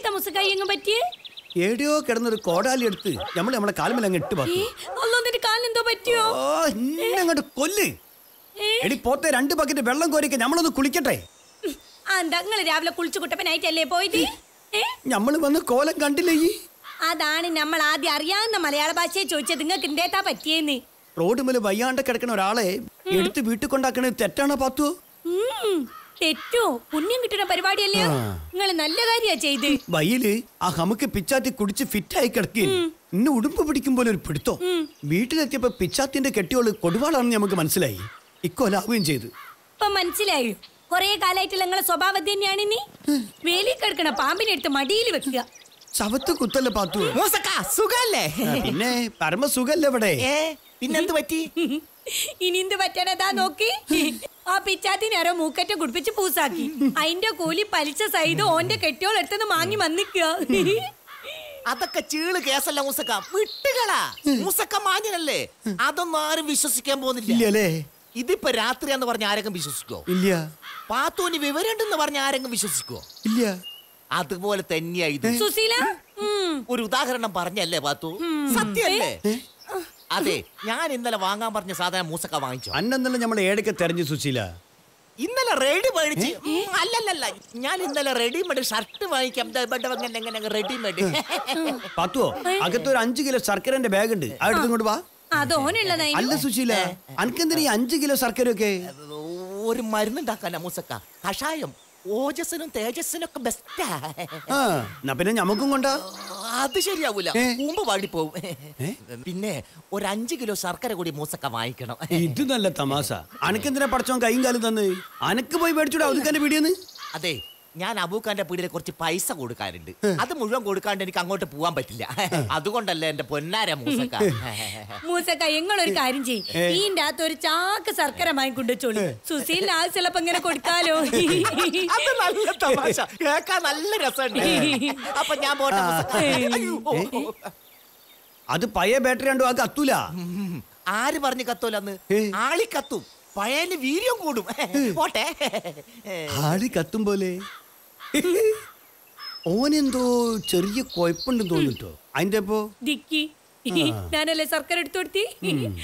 എന്തേ തമസക്കായി എങ്ങ് പറ്റിയേ? എവിടെയോ കിടന്നൊരു കോടാലി എടുത്ത് നമ്മൾ നമ്മളെ കാലുമല്ല അങ്ങ് ഇട്ട് ഒന്നൊന്നിട്ട് കാലിനെന്തോ പറ്റിയോ? അങ്ങോട്ട് കൊല്ല്. എടി പോത്തെ രണ്ട് ബക്കറ്റ് വെള്ളം കോരിക്ക നമ്മളൊന്ന് കുളിക്കട്ടെ. നിങ്ങൾ രാവിലെ കുളിച്ചു കുട്ടപ്പനായിട്ടല്ലേ പോയത്? ഏ? നമ്മൾ വന്ന് കോലം കണ്ടില്ലേ അതാണ് നമ്മൾ ആദ്യം അറിയാവുന്ന മലയാള ഭാഷയെ ചോദിച്ചത്. നിങ്ങൾക്ക് എന്തേത്താ പറ്റിയെന്ന്? റോഡ് മേലെ വയ്യാണ്ട് കിടക്കുന്ന ഒരാളെ എടുത്ത് വീട്ടിൽ കൊണ്ടാക്കണത് തെറ്റാണോ പാത്തു തെറ്റോ? പുണ്യം കിട്ടുന്ന പരിപാടിയല്ലേ? നിങ്ങൾ നല്ല കാര്യാ ചെയ്ത്. വയ്യിൽ ആ ഹമുക്ക് പിച്ചാത്തി കുടിച്ച് ആയി കിടക്കി ഇന്ന് ഉടുമ്പ് പിടിക്കും പോലെ ഒരു പിടുത്തോ. വീട്ടിലെത്തിയപ്പോ പിച്ചാത്തിന്റെ കെട്ടിയോൾ കൊടുവാളാണെന്ന് നമുക്ക് മനസ്സിലായി. ഇക്കൊലാവുകയും ചെയ്തു. ഇപ്പൊ മനസ്സിലായോ? കൊറേ കാലായിട്ടുള്ള നിങ്ങളെ സ്വഭാവം തന്നെയാണ് ഇനി. വേലി കിടക്കണ പാമ്പിനെടുത്ത് മടിയിൽ വെക്കുക. ചവത്ത് കുത്തല്ല പാത്തു? സുഖല്ലേ? പിന്നെ പരമസുഖല്ലേ ഇവിടെ? പിന്നെന്ത് പറ്റി? ഇനി എന്ത് പറ്റണതാ നോക്കി. ആ പിച്ചാത്തി ആരോ മൂക്കറ്റ കുടിപ്പിച്ച് പൂസാക്കി. അതിന്റെ കൂലി പലിച്ച സൈത് ഓന്റെ കെട്ടിയോൾ എടുത്തുനിന്ന് മാങ്ങി വന്നിക്കുക. അതൊക്കെ ചീൾ കേസല്ല മൂസക്ക. വിട്ടുകളാ. മൂസക്ക മാഞ്ഞനല്ലേ അതൊന്നും ആരും വിശ്വസിക്കാൻ പോകുന്നില്ല. ഇതിപ്പോ ഇതിപ്പോ രാത്രിയാന്ന് പറഞ്ഞ ആരെങ്കിലും വിശ്വസിക്കോ? ഇല്ല. പാത്തൂന് വിവരമുണ്ടെന്ന് പറഞ്ഞ ആരെങ്കിലും വിശ്വസിക്കോ? ഇല്ല. അതുപോലെ തന്നെയാ ഇത്. സുശീല ഒരു ഉദാഹരണം പറഞ്ഞല്ലേ പാത്തു? സത്യല്ലേ അതെ ഞാൻ ഇന്നലെ വാങ്ങാൻ പറഞ്ഞ സാധനം മൂസക്ക വാങ്ങിച്ചു? അന്നെന്നല്ല നമ്മൾ ഏടൊക്കെ തെരഞ്ഞു സുശീല. ഇന്നലെ റെഡി മേടിച്ച്? അല്ലല്ല അല്ലല്ലല്ല ഞാൻ ഇന്നലെ റെഡിമെയ്ഡ് ഷർട്ട് വാങ്ങിക്കാം. റെഡിമെയ്ഡ് പാത്തുവോ? അകത്തൊരു അഞ്ചു കിലോ ശർക്കരന്റെ ബാഗ് ഉണ്ട് അടുത്ത് കൊണ്ട് വാ. അല്ല സുശീല അനക്കെന്തിനാ ഈ അഞ്ചു കിലോ ശർക്കരയൊക്കെ? ഒരു മരുന്നുണ്ടാക്കാനാ മൂസക്ക. കഷായം ഓജസ്സിനും തേജസ്സിനും ഒക്കെ ബെസ്റ്റാ പിന്നെ ഞമ്മക്കും കൊണ്ടാ. അത് ശരിയാവൂല. കൂമ്പ് വാടി പാടിപ്പോവും പിന്നെ ഒരു അഞ്ചു കിലോ ശർക്കര കൂടി മൂസക്ക വാങ്ങിക്കണം. ഇത് നല്ല തമാശ. അനക്കെന്തിനാ പടച്ചോൻ കൈയും കാലും തന്ന്? അനക്ക് പോയി മേടിച്ചൂടാ അവധിക്കാന്റെ വീടിയെന്ന് അതെ. ഞാൻ അബൂഖാന്റെ പീടിയിൽ കുറച്ച് പൈസ കൊടുക്കാറുണ്ട് അത് മുഴുവൻ കൊടുക്കാണ്ട് എനിക്ക് അങ്ങോട്ട് പോവാൻ പറ്റില്ല. അതുകൊണ്ടല്ലേ എന്റെ പൊന്നാര മൂസക്ക? മൂസക്ക എങ്ങളൊരു കാര്യം ചെയ്യും. ഈന്റെ അകത്ത് ഒരു ചാക്ക് ശർക്കര വാങ്ങിക്കൊണ്ട് സുസീൽ സുശീലിന് ആവശ്യമുള്ളപ്പോ ഇങ്ങനെ കൊടുക്കാലോ? അത് നല്ല തമാശ. കേൾക്കാൻ നല്ല രസമുണ്ട്. അപ്പൊ ഞാൻ പോട്ടെ. അത് പഴയ ബാറ്ററി രണ്ടു ആ കത്തൂല. ആര് പറഞ്ഞു കത്തോലന്ന്. ആളി കത്തും. പഴയന് വീര്യം കൂടും. പോട്ടെ. ആളി കത്തും പോലെ. ഓനെന്തോ ചെറിയ കുഴപ്പമുണ്ടെന്ന് തോന്നിട്ടോ അതിന്റെ ഇപ്പോ ദിക്കി ഞാനല്ലേ ശർക്കര എടുത്തു കൊടുത്തി